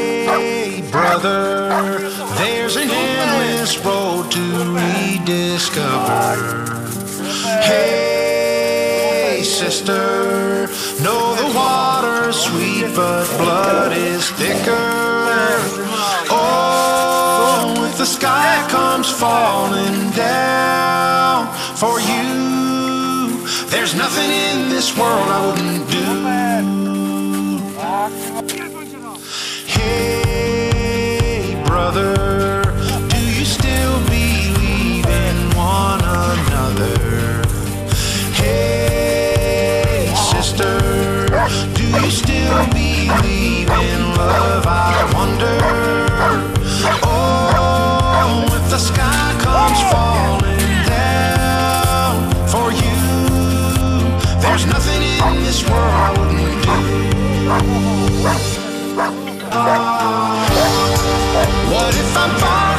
Hey, brother, there's an endless road to rediscover. Hey, sister, know the water's sweet, but blood is thicker. Oh, if the sky comes falling down for you, there's nothing in this world I wouldn't do. Hey, brother, do you still believe in one another? Hey, sister, do you still believe in love? I wonder. There's nothing in this world I wouldn't give. Oh, what if I'm